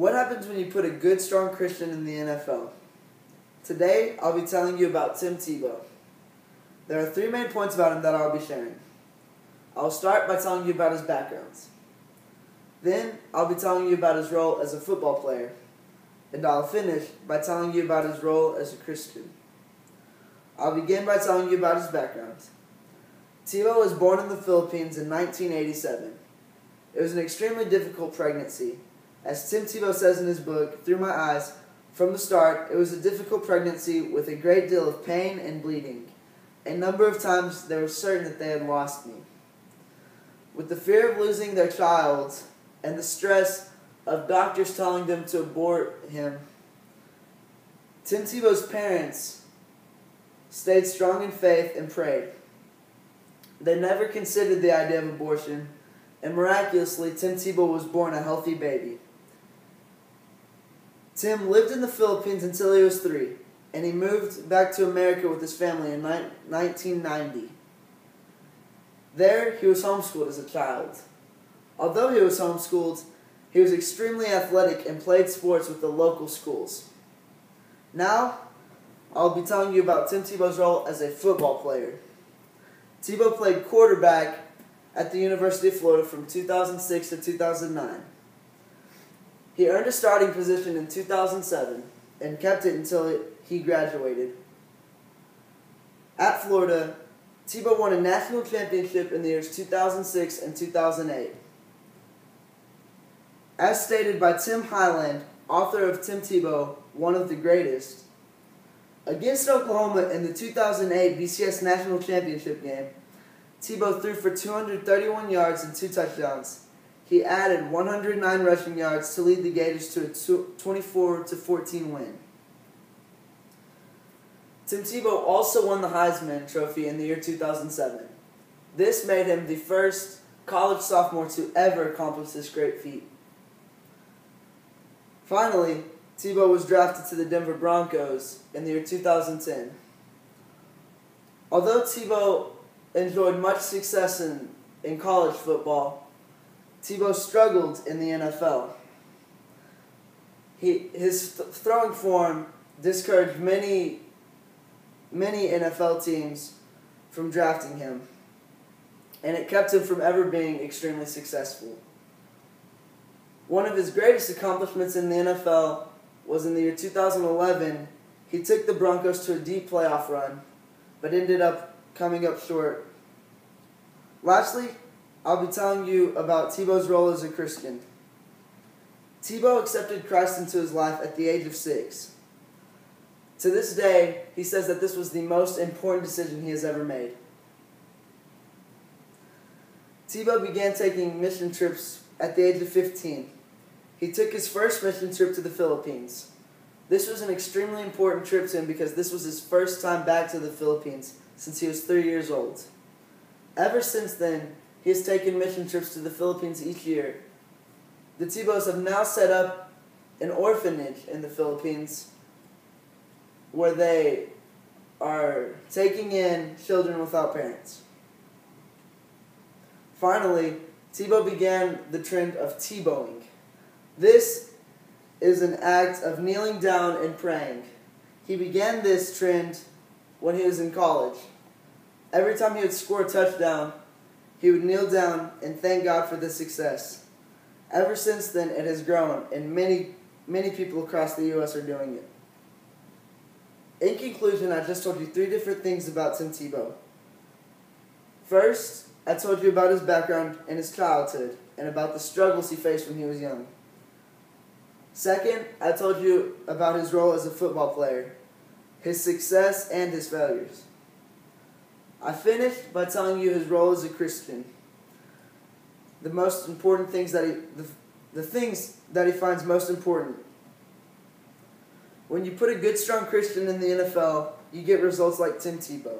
What happens when you put a good, strong Christian in the NFL? Today, I'll be telling you about Tim Tebow. There are three main points about him that I'll be sharing. I'll start by telling you about his backgrounds. Then, I'll be telling you about his role as a football player. And I'll finish by telling you about his role as a Christian. I'll begin by telling you about his background. Tebow was born in the Philippines in 1987. It was an extremely difficult pregnancy. As Tim Tebow says in his book, Through My Eyes, from the start, it was a difficult pregnancy with a great deal of pain and bleeding. A number of times they were certain that they had lost me. With the fear of losing their child and the stress of doctors telling them to abort him, Tim Tebow's parents stayed strong in faith and prayed. They never considered the idea of abortion, and miraculously, Tim Tebow was born a healthy baby. Tim lived in the Philippines until he was three, and he moved back to America with his family in 1990. There, he was homeschooled as a child. Although he was homeschooled, he was extremely athletic and played sports with the local schools. Now, I'll be telling you about Tim Tebow's role as a football player. Tebow played quarterback at the University of Florida from 2006 to 2009. He earned a starting position in 2007 and kept it until he graduated. At Florida, Tebow won a national championship in the years 2006 and 2008. As stated by Tim Highland, author of Tim Tebow, one of the greatest, against Oklahoma in the 2008 BCS National Championship game, Tebow threw for 231 yards and two touchdowns. He added 109 rushing yards to lead the Gators to a 24 14 win. Tim Tebow also won the Heisman Trophy in the year 2007. This made him the first college sophomore to ever accomplish this great feat. Finally, Tebow was drafted to the Denver Broncos in the year 2010. Although Tebow enjoyed much success in, in college football, Tebow struggled in the NFL. He, his th- throwing form discouraged many, many NFL teams from drafting him, and it kept him from ever being extremely successful. One of his greatest accomplishments in the NFL was in the year 2011. He took the Broncos to a deep playoff run, but ended up coming up short. Lastly, I'll be telling you about Tebow's role as a Christian. Tebow accepted Christ into his life at the age of six. To this day, he says that this was the most important decision he has ever made. Tebow began taking mission trips at the age of 15. He took his first mission trip to the Philippines. This was an extremely important trip to him because this was his first time back to the Philippines since he was three years old. Ever since then, he has taken mission trips to the Philippines each year. The Tebows have now set up an orphanage in the Philippines where they are taking in children without parents. Finally, Tebow began the trend of Tebowing. This is an act of kneeling down and praying. He began this trend when he was in college. Every time he would score a touchdown, he would kneel down and thank God for this success. Ever since then, it has grown, and many, many people across the U.S. are doing it. In conclusion, I just told you three different things about Tim Tebow. First, I told you about his background and his childhood, and about the struggles he faced when he was young. Second, I told you about his role as a football player, his success and his failures. I finished by telling you his role as a Christian. The most important things that he, the, the things that he finds most important. When you put a good, strong Christian in the NFL, you get results like Tim Tebow.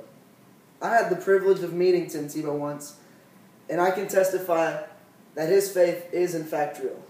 I had the privilege of meeting Tim Tebow once, and I can testify that his faith is in fact real.